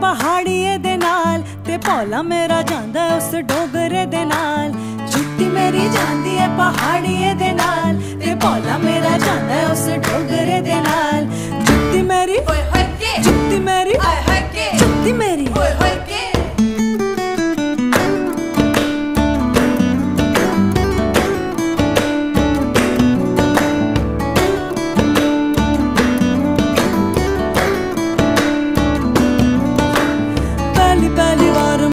ਪਹਾੜੀਏ ਦੇ ਨਾਲ ਤੇ ਭੋਲਾ ਮੇਰਾ ਜਾਂਦਾ ਉਸ ਡੋਗਰੇ ਦੇ ਨਾਲ। ਛੁੱਟੀ ਮੇਰੀ ਜਾਂਦੀ ਹੈ ਪਹਾੜੀਏ ਦੇ ਨਾਲ ਤੇ ਭੋਲਾ ਮੇਰਾ ਜਾਂਦਾ ਉਸ ਡੋਗਰੇ ਦੇ ਨਾਲ। ਜੁੱਤੀ ਮੇਰੀ ਓਏ ਹੱਕੇ। ਜੁੱਤੀ ਮੇਰੀ ਆਏ ਹੱਕੇ। ਜੁੱਤੀ ਮੇਰੀ